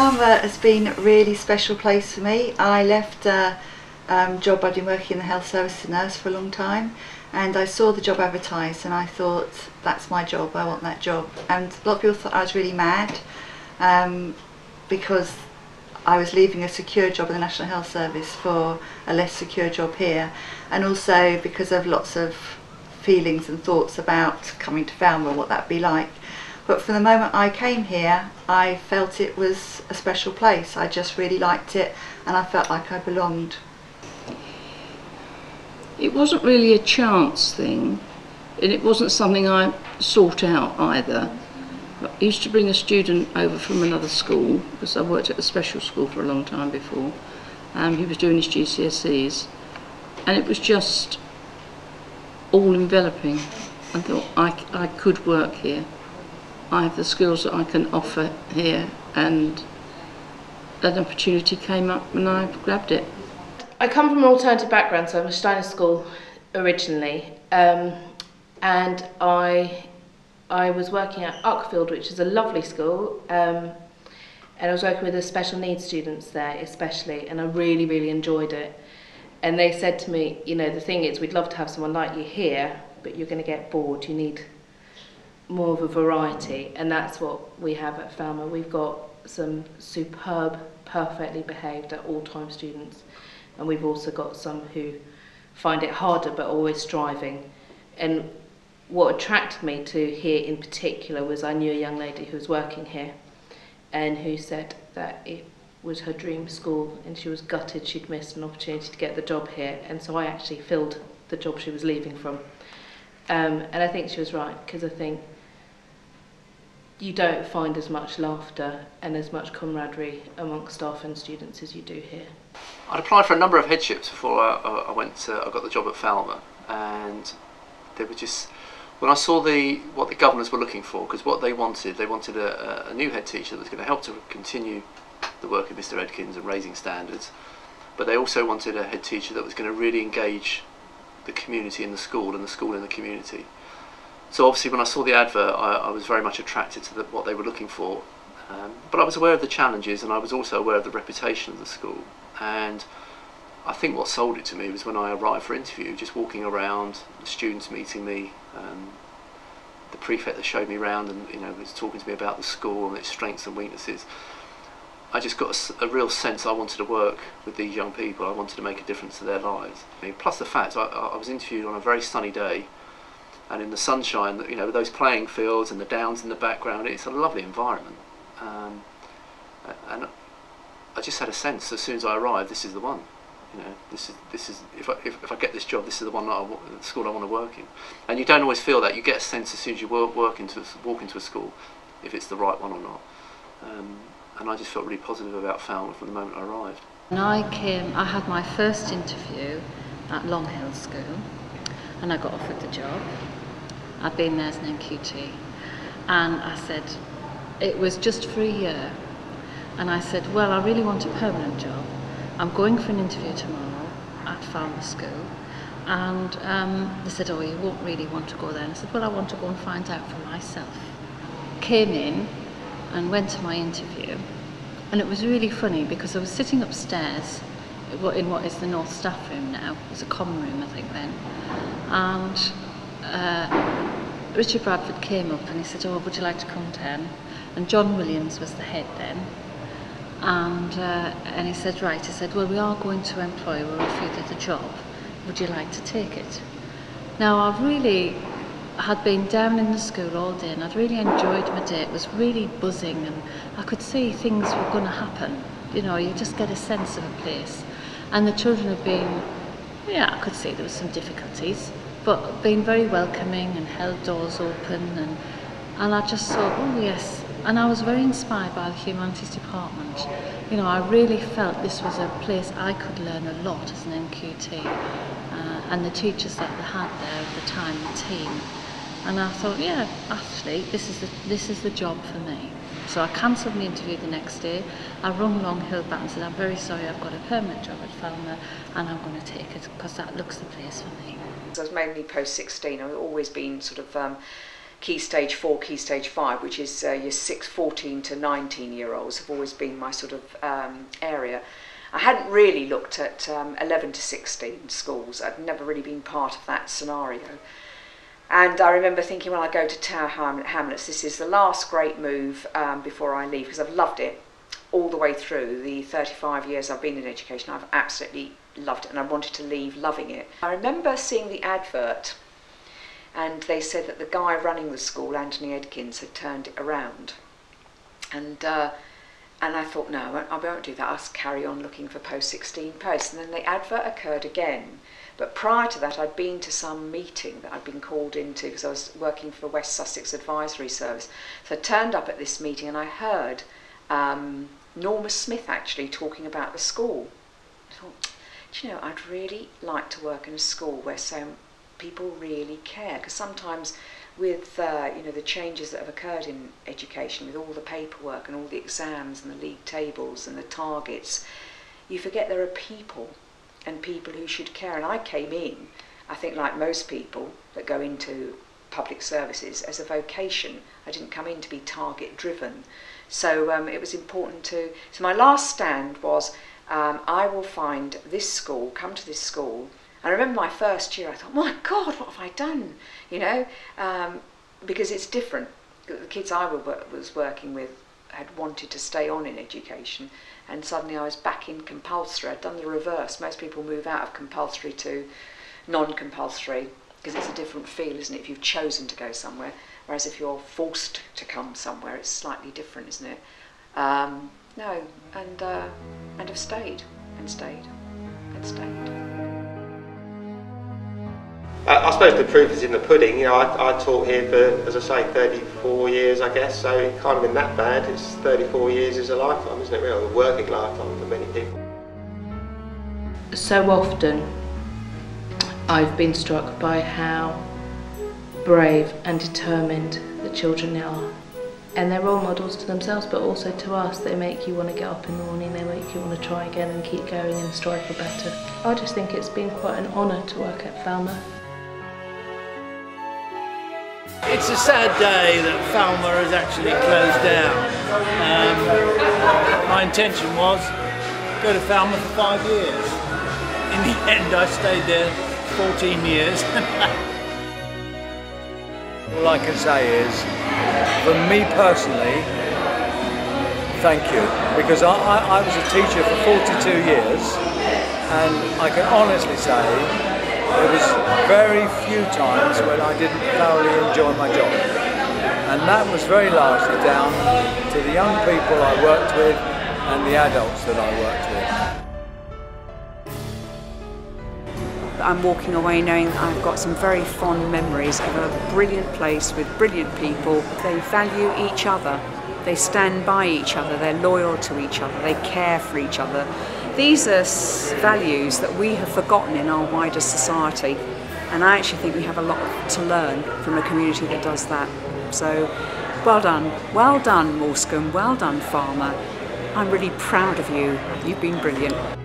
Falmer has been a really special place for me. I left a um, job I'd been working in the health service as a nurse for a long time and I saw the job advertised and I thought that's my job, I want that job. And a lot of people thought I was really mad um, because I was leaving a secure job in the National Health Service for a less secure job here and also because of lots of feelings and thoughts about coming to Falmer and what that'd be like. But from the moment I came here, I felt it was a special place. I just really liked it and I felt like I belonged. It wasn't really a chance thing, and it wasn't something I sought out either. I used to bring a student over from another school, because I worked at a special school for a long time before. Um, he was doing his GCSEs, and it was just all enveloping. I thought I, I could work here. I have the skills that I can offer here, and that opportunity came up and I grabbed it. I come from an alternative background, so I'm a Steiner School originally, um, and I I was working at Uckfield, which is a lovely school, um, and I was working with the special needs students there, especially, and I really really enjoyed it. And they said to me, you know, the thing is, we'd love to have someone like you here, but you're going to get bored. You need more of a variety, and that's what we have at Falmer. We've got some superb, perfectly behaved at all time students, and we've also got some who find it harder but always striving. And what attracted me to here in particular was I knew a young lady who was working here and who said that it was her dream school and she was gutted she'd missed an opportunity to get the job here and so I actually filled the job she was leaving from um, and I think she was right because I think you don't find as much laughter and as much camaraderie amongst staff and students as you do here. I'd applied for a number of headships before I, I went. To, I got the job at Falmer, and they were just when I saw the what the governors were looking for, because what they wanted, they wanted a, a new head teacher that was going to help to continue the work of Mr. Edkins and raising standards, but they also wanted a head teacher that was going to really engage the community in the school and the school in the community. So obviously when I saw the advert I, I was very much attracted to the, what they were looking for um, but I was aware of the challenges and I was also aware of the reputation of the school and I think what sold it to me was when I arrived for interview just walking around the students meeting me um, the prefect that showed me around and you know was talking to me about the school and its strengths and weaknesses I just got a, a, real sense I wanted to work with these young people. I wanted to make a difference to their lives. I mean, plus the fact I, I was interviewed on a very sunny day and in the sunshine, you know, with those playing fields and the downs in the background, it's a lovely environment. Um, and I just had a sense as soon as I arrived, this is the one. You know, this is this is if I if, if I get this job, this is the one that I, the school I want to work in. And you don't always feel that. You get a sense as soon as you work, work into walk into a school, if it's the right one or not. Um, and I just felt really positive about Falmer from the moment I arrived. When I came, I had my first interview at Longhill School, and I got offered the job. I've been there as an NQT. And I said, it was just for a year. And I said, well, I really want a permanent job. I'm going for an interview tomorrow at Falmer School. And um, they said, oh, you won't really want to go there. And I said, well, I want to go and find out for myself. Came in and went to my interview. And it was really funny because I was sitting upstairs in what is the North Staff Room now. It was a common room, I think, then. And uh, Richard Bradford came up and he said, oh, would you like to come down? And John Williams was the head then. And, uh, and he said, right, he said, well, we are going to employ, we'll offer you the job. Would you like to take it? Now, I've really had been down in the school all day and I'd really enjoyed my day. It was really buzzing and I could see things were going to happen. You know, you just get a sense of a place. And the children have been, yeah, I could see there were some difficulties, but been very welcoming and held doors open and and I just thought, oh yes, and I was very inspired by the humanities department. You know, I really felt this was a place I could learn a lot as an NQT, uh, and the teachers that they had there at the time, the team. And I thought, yeah, actually, this is the, this is the job for me. So I cancelled my interview the next day. I rung Longhill back and said, I'm very sorry, I've got a permanent job at Falmer and I'm going to take it because that looks the place for me. I was mainly post 16. I've always been sort of um, Key Stage 4, Key Stage 5, which is uh, your 6, 14 to 19 year olds, have always been my sort of um, area. I hadn't really looked at um, 11 to 16 schools. I'd never really been part of that scenario. And I remember thinking when I go to Tower Hamlets, this is the last great move um, before I leave because I've loved it all the way through the 35 years I've been in education. I've absolutely loved it and I wanted to leave loving it. I remember seeing the advert and they said that the guy running the school, Anthony Edkins, had turned it around. And uh, and I thought, no, I won't, I won't do that. I'll carry on looking for post 16 posts. And then the advert occurred again. But prior to that, I'd been to some meeting that I'd been called into because I was working for West Sussex Advisory Service. So I turned up at this meeting and I heard um, Norma Smith actually talking about the school. I thought, do you know, I'd really like to work in a school where so people really care because sometimes with uh, you know the changes that have occurred in education with all the paperwork and all the exams and the league tables and the targets you forget there are people and people who should care and I came in I think like most people that go into public services as a vocation I didn't come in to be target driven so um, it was important to so my last stand was um, I will find this school come to this school I remember my first year, I thought, my God, what have I done? You know, um, because it's different. The kids I was working with had wanted to stay on in education, and suddenly I was back in compulsory. I'd done the reverse. Most people move out of compulsory to non compulsory because it's a different feel, isn't it, if you've chosen to go somewhere? Whereas if you're forced to come somewhere, it's slightly different, isn't it? Um, no, and, uh, and have stayed, and stayed, and stayed. I suppose the proof is in the pudding. You know, I, I taught here for, as I say, 34 years, I guess. So it can't have been that bad. It's 34 years is a lifetime, isn't it? Really, a working lifetime for many people. So often, I've been struck by how brave and determined the children are. And they're role models to themselves, but also to us. They make you want to get up in the morning, they make you want to try again and keep going and strive for better. I just think it's been quite an honour to work at Falmer. It's a sad day that Falmer has actually closed down. Um, my intention was go to Falmer for five years. In the end, I stayed there 14 years. All I can say is, for me personally, thank you. Because I, I, I was a teacher for 42 years, and I can honestly say there was very few times when I didn't thoroughly enjoy my job. And that was very largely down to the young people I worked with and the adults that I worked with. I'm walking away knowing that I've got some very fond memories of a brilliant place with brilliant people. They value each other, they stand by each other, they're loyal to each other, they care for each other. These are values that we have forgotten in our wider society, and I actually think we have a lot to learn from a community that does that. So, well done, well done, Moulsecoomb, well done, Falmer. I'm really proud of you. You've been brilliant.